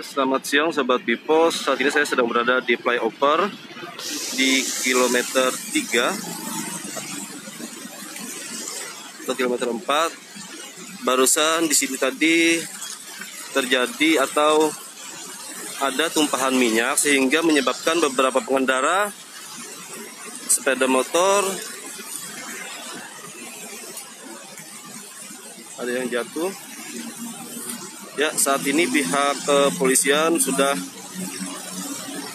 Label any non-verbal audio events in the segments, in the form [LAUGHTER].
Ya, selamat siang Sobat Bipos. Saat ini saya sedang berada di flyover di kilometer 3 atau kilometer 4. Barusan di sini tadi terjadi atau ada tumpahan minyak sehingga menyebabkan beberapa pengendara sepeda motor ada yang jatuh Ya, saat ini pihak kepolisian sudah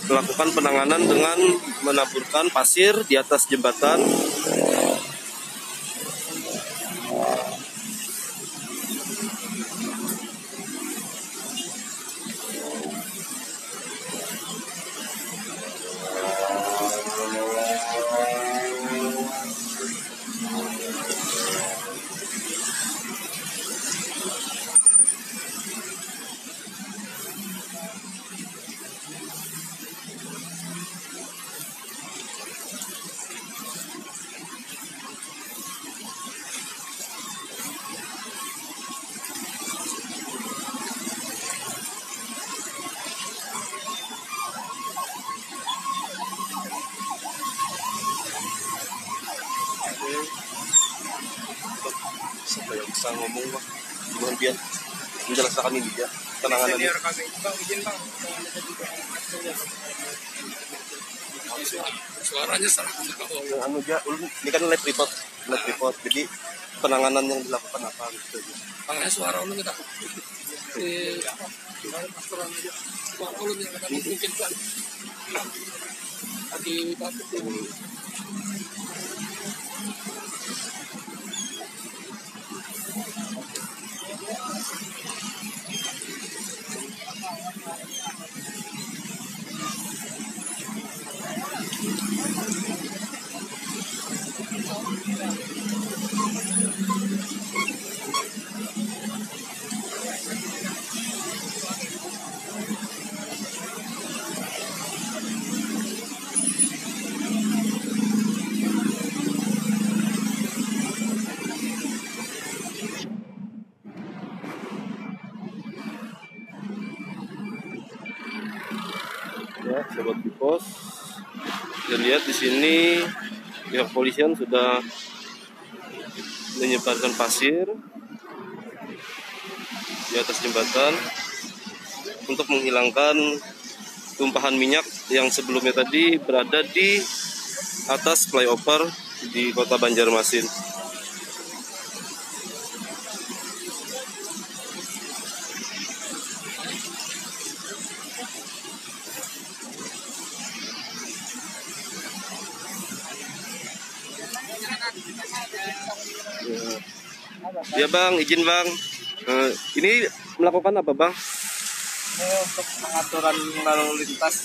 melakukan penanganan dengan menaburkan pasir di atas jembatan. Siapa yang bisa ngomong bang? Gimana biar menjelaskan ini dia penanganan senior kami. Bang izin bang. Suaranya yang anu aja ulun ini kan live report live report. Jadi penanganan yang dilakukan apa gitu makanya suara ulun kita. Di pastoran aja. Suara ulun yang kita memungkinkan lagi batuk ya sobat bipos lihat di sini pihak polisian sudah menyebarkan pasir di atas jembatan untuk menghilangkan tumpahan minyak yang sebelumnya tadi berada di atas flyover di kota Banjarmasin. Ya bang, izin bang. Eh, ini melakukan apa bang? ini untuk pengaturan lalu lintas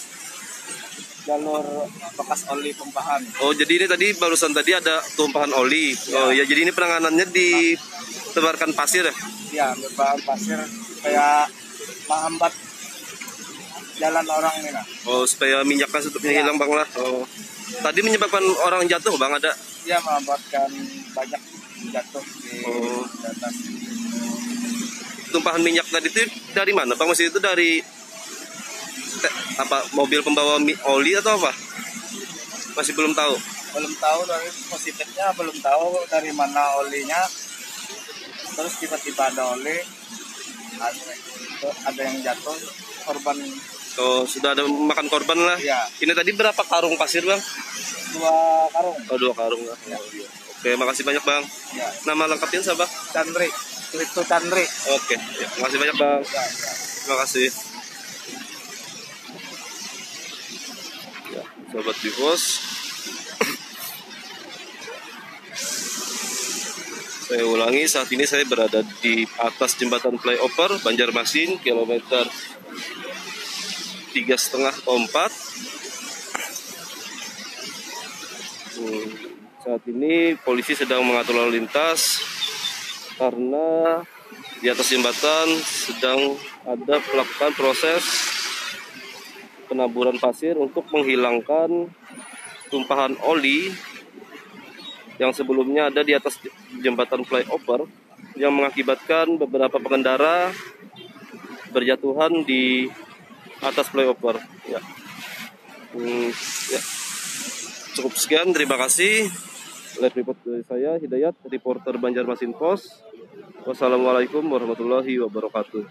jalur bekas oli tumpahan Oh jadi ini tadi barusan tadi ada tumpahan oli. Oh ya jadi ini penanganannya ditebarkan pasir ya? ya bebahan pasir kayak menghambat jalan orang ini nah Oh supaya minyaknya tutupnya Ya. hilang bang lah. Oh. Tadi menyebabkan orang jatuh bang ada. dia mengakibatkan banyak jatuh di Oh. atas Tumpahan minyak tadi itu dari mana bang? Masih itu dari apa mobil pembawa oli atau apa? Masih belum tahu. belum tahu dari positifnya belum tahu dari mana olinya terus tiba-tiba ada oli ada, ada yang jatuh korban Oh sudah ada makan korban lah. ya Ini tadi berapa karung pasir bang? dua karung Oh dua karung lah. Ya. Oke makasih banyak bang. ya Nama lengkapnya siapa? Chandri itu Chandri Oke, ya, makasih banyak bang. ya, ya. Terima kasih. Ya, sobat Bivos. [COUGHS] saya ulangi, saat ini saya berada di atas jembatan flyover Banjarmasin, kilometer tiga setengah empat. Hmm, saat ini polisi sedang mengatur lalu lintas karena di atas jembatan sedang ada melakukan proses penaburan pasir untuk menghilangkan tumpahan oli yang sebelumnya ada di atas jembatan flyover yang mengakibatkan beberapa pengendara berjatuhan di atas flyover ya. Hmm, ya. Cukup sekian, terima kasih. Live report dari saya Hidayat, reporter Banjarmasin Pos. Wassalamualaikum warahmatullahi wabarakatuh.